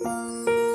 Música